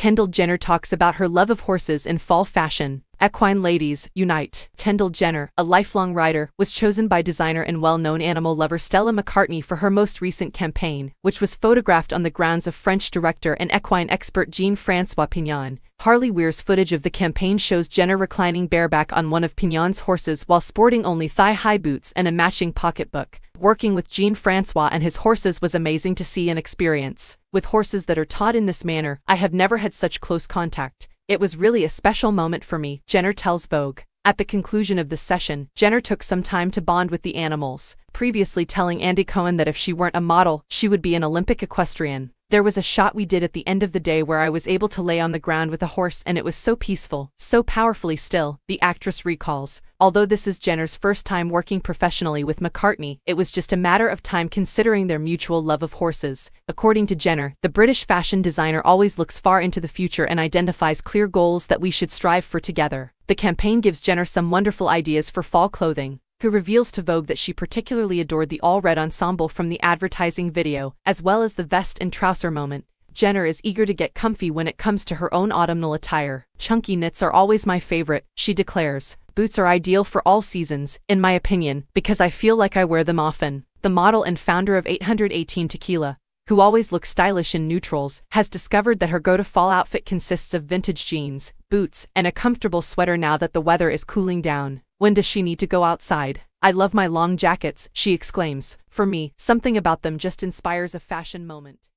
Kendall Jenner talks about her love of horses in fall fashion. Equine ladies, unite. Kendall Jenner, a lifelong rider, was chosen by designer and well-known animal lover Stella McCartney for her most recent campaign, which was photographed on the grounds of French director and equine expert Jean-Francois Pignon. Harley Weir's footage of the campaign shows Jenner reclining bareback on one of Pignon's horses while sporting only thigh-high boots and a matching pocketbook. Working with Jean-Francois and his horses was amazing to see and experience. With horses that are taught in this manner, I have never had such close contact. It was really a special moment for me, Jenner tells Vogue. At the conclusion of the session, Jenner took some time to bond with the animals, previously telling Andy Cohen that if she weren't a model, she would be an Olympic equestrian. There was a shot we did at the end of the day where I was able to lay on the ground with a horse and it was so peaceful, so powerfully still, the actress recalls. Although this is Jenner's first time working professionally with McCartney, it was just a matter of time considering their mutual love of horses. According to Jenner, the British fashion designer always looks far into the future and identifies clear goals that we should strive for together. The campaign gives Jenner some wonderful ideas for fall clothing who reveals to Vogue that she particularly adored the all-red ensemble from the advertising video, as well as the vest and trouser moment. Jenner is eager to get comfy when it comes to her own autumnal attire. Chunky knits are always my favorite, she declares. Boots are ideal for all seasons, in my opinion, because I feel like I wear them often. The model and founder of 818 Tequila, who always looks stylish in neutrals, has discovered that her go-to-fall outfit consists of vintage jeans, boots, and a comfortable sweater now that the weather is cooling down. When does she need to go outside? I love my long jackets, she exclaims. For me, something about them just inspires a fashion moment.